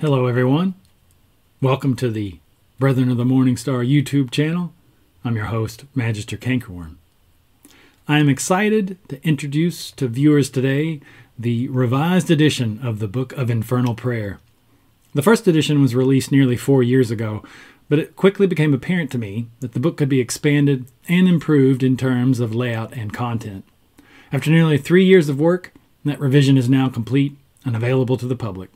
Hello, everyone. Welcome to the Brethren of the Morning Star YouTube channel. I'm your host, Magister Cankerworm. I am excited to introduce to viewers today the revised edition of the Book of Infernal Prayer. The first edition was released nearly four years ago, but it quickly became apparent to me that the book could be expanded and improved in terms of layout and content. After nearly three years of work, that revision is now complete and available to the public.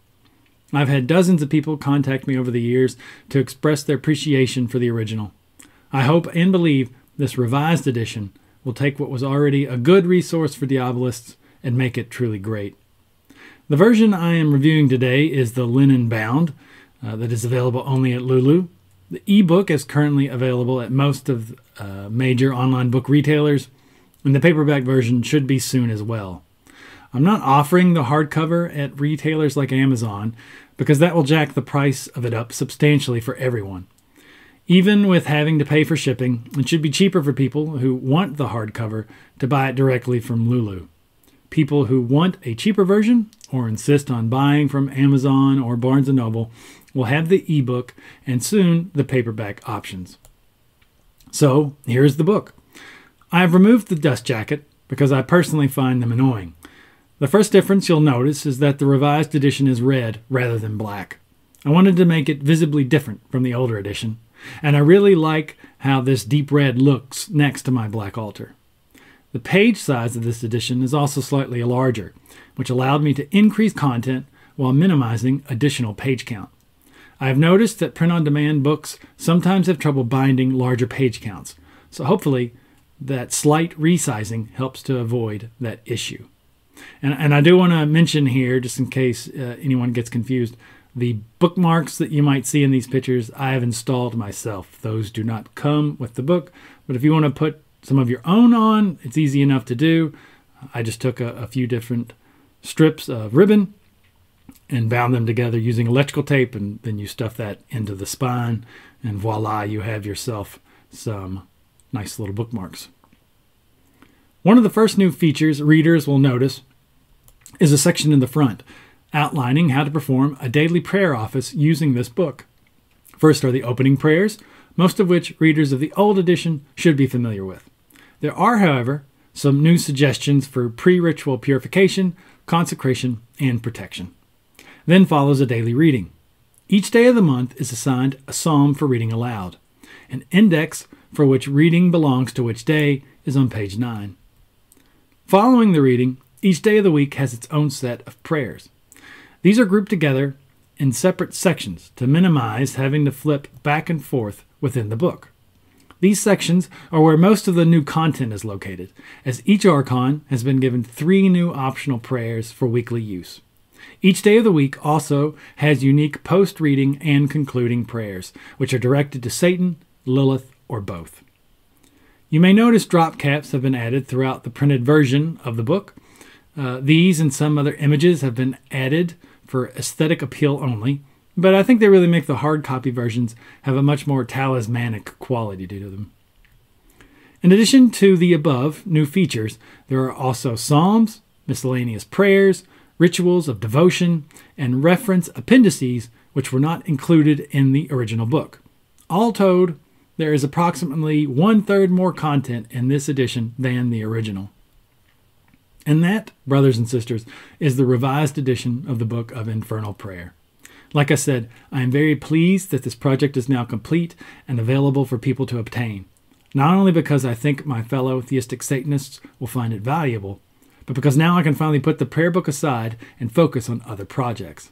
I've had dozens of people contact me over the years to express their appreciation for the original. I hope and believe this revised edition will take what was already a good resource for Diabolists and make it truly great. The version I am reviewing today is the linen bound, uh, that is available only at Lulu. The ebook is currently available at most of uh, major online book retailers, and the paperback version should be soon as well. I'm not offering the hardcover at retailers like Amazon because that will jack the price of it up substantially for everyone. Even with having to pay for shipping, it should be cheaper for people who want the hardcover to buy it directly from Lulu. People who want a cheaper version or insist on buying from Amazon or Barnes & Noble will have the ebook and soon the paperback options. So, here's the book. I have removed the dust jacket because I personally find them annoying. The first difference you'll notice is that the revised edition is red rather than black. I wanted to make it visibly different from the older edition, and I really like how this deep red looks next to my black altar. The page size of this edition is also slightly larger, which allowed me to increase content while minimizing additional page count. I have noticed that print on demand books sometimes have trouble binding larger page counts, so hopefully that slight resizing helps to avoid that issue. And, and I do want to mention here, just in case uh, anyone gets confused, the bookmarks that you might see in these pictures I have installed myself. Those do not come with the book, but if you want to put some of your own on, it's easy enough to do. I just took a, a few different strips of ribbon and bound them together using electrical tape, and then you stuff that into the spine, and voila, you have yourself some nice little bookmarks. One of the first new features readers will notice is a section in the front outlining how to perform a daily prayer office using this book. First are the opening prayers, most of which readers of the old edition should be familiar with. There are, however, some new suggestions for pre ritual purification, consecration, and protection. Then follows a daily reading. Each day of the month is assigned a psalm for reading aloud. An index for which reading belongs to which day is on page 9. Following the reading, each day of the week has its own set of prayers. These are grouped together in separate sections to minimize having to flip back and forth within the book. These sections are where most of the new content is located, as each Archon has been given three new optional prayers for weekly use. Each day of the week also has unique post reading and concluding prayers, which are directed to Satan, Lilith, or both. You may notice drop caps have been added throughout the printed version of the book. Uh, these and some other images have been added for aesthetic appeal only, but I think they really make the hard copy versions have a much more talismanic quality due to them. In addition to the above new features, there are also psalms, miscellaneous prayers, rituals of devotion, and reference appendices which were not included in the original book. All told, there is approximately one third more content in this edition than the original. And that, brothers and sisters, is the revised edition of the Book of Infernal Prayer. Like I said, I am very pleased that this project is now complete and available for people to obtain. Not only because I think my fellow theistic Satanists will find it valuable, but because now I can finally put the prayer book aside and focus on other projects.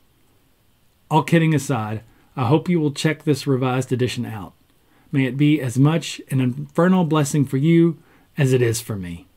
All kidding aside, I hope you will check this revised edition out. May it be as much an infernal blessing for you as it is for me.